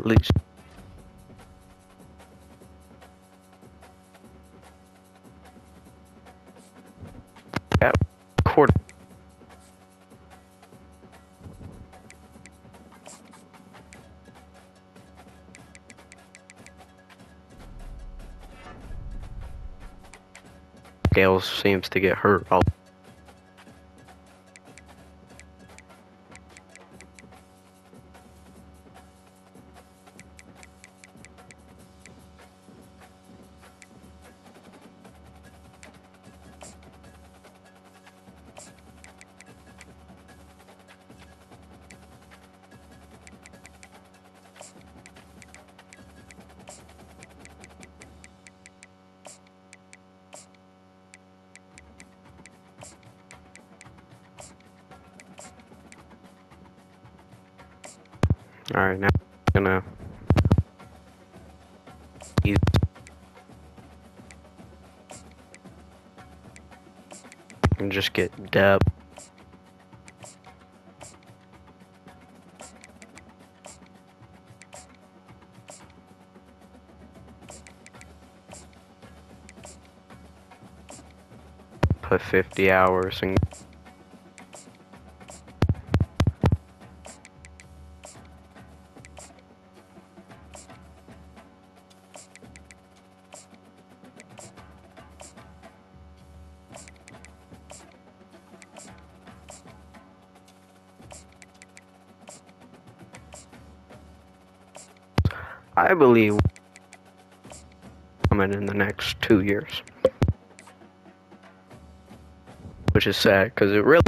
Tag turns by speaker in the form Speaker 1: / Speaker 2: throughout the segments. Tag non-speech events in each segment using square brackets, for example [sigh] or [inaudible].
Speaker 1: At least. Yeah, quarter. Gale seems to get hurt. I'll Alright, now I'm gonna and just get depth. Put 50 hours and I believe coming in the next two years. Which is sad because it really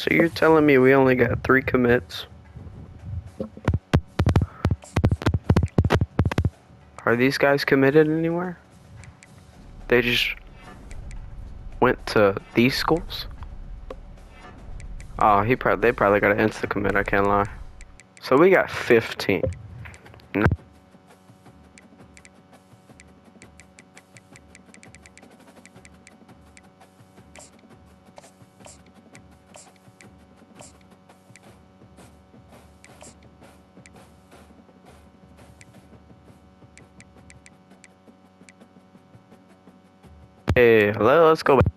Speaker 1: So you're telling me we only got three commits? Are these guys committed anywhere? They just went to these schools? Oh, he probably they probably got an insta commit. I can't lie. So we got 15. Hey, hello, let's go back.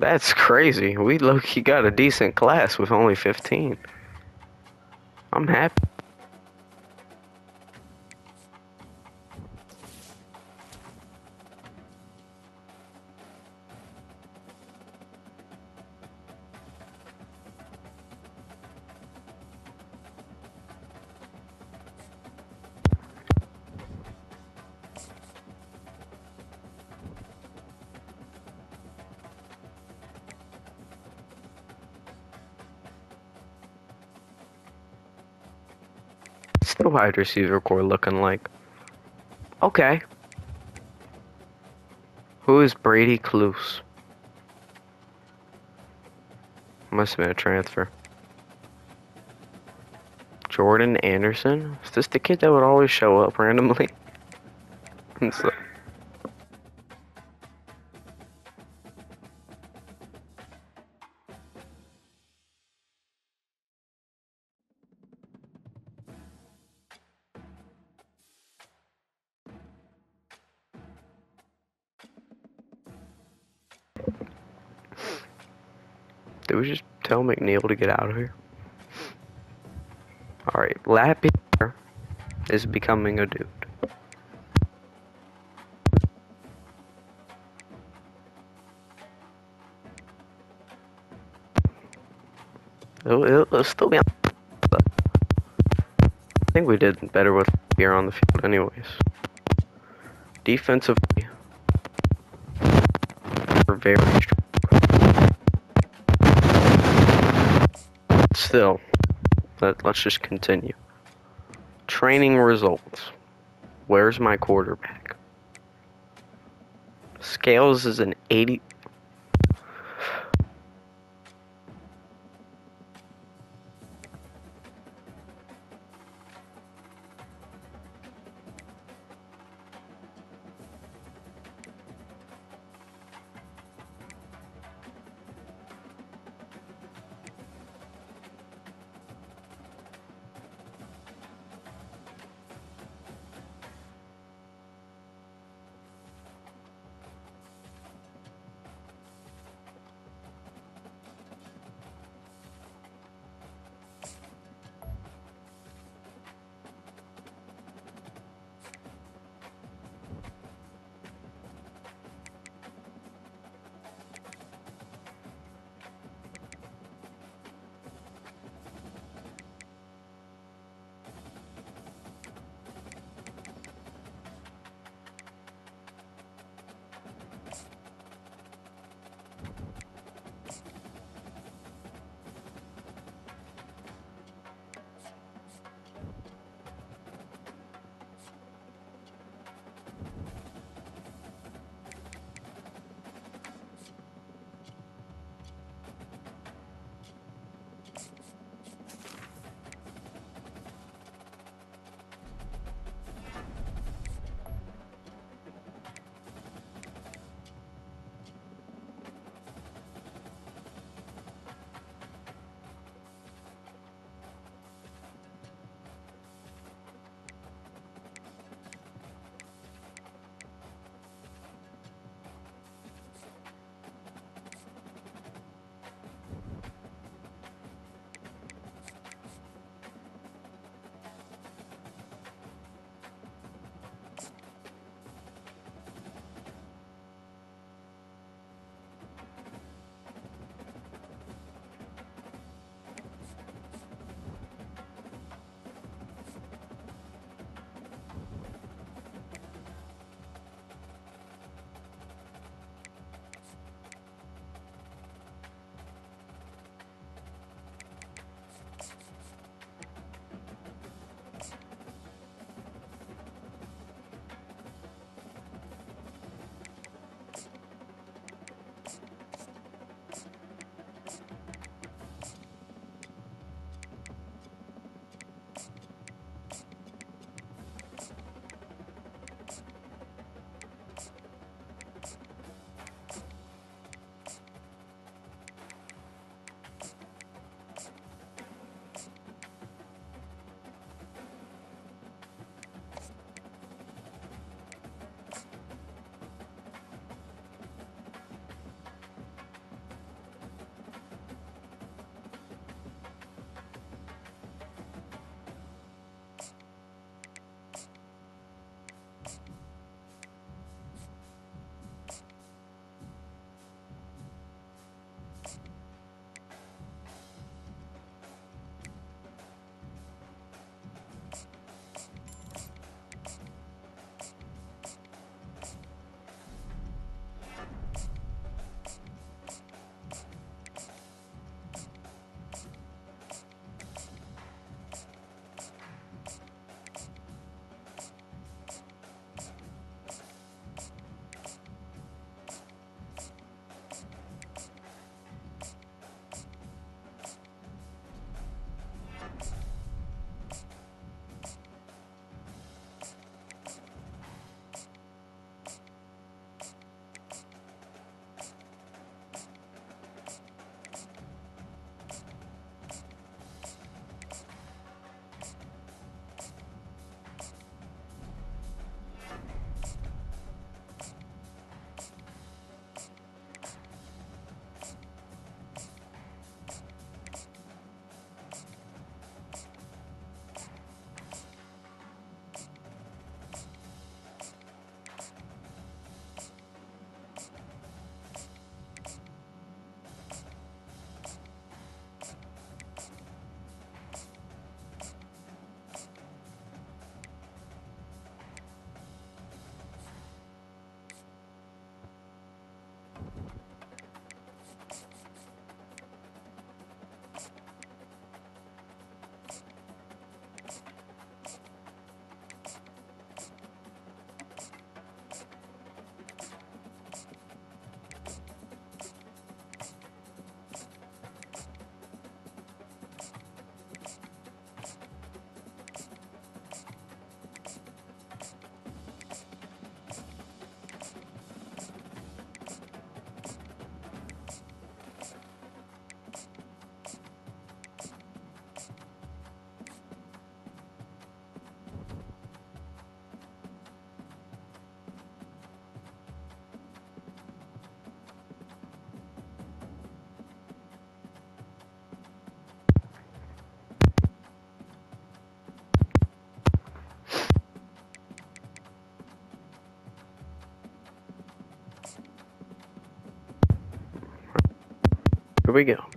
Speaker 1: That's crazy. We low key got a decent class with only 15. I'm happy. Wide receiver core looking like. Okay. Who is Brady Cluse? Must have been a transfer. Jordan Anderson? Is this the kid that would always show up randomly? [laughs] tell McNeil to get out of here? Alright, Lappy is becoming a dude. It'll, it'll, it'll still be on. but I think we did better with here on the field, anyways. Defensively, we're very strong. Still, let, let's just continue. Training results. Where's my quarterback? Scales is an 80. Here we go.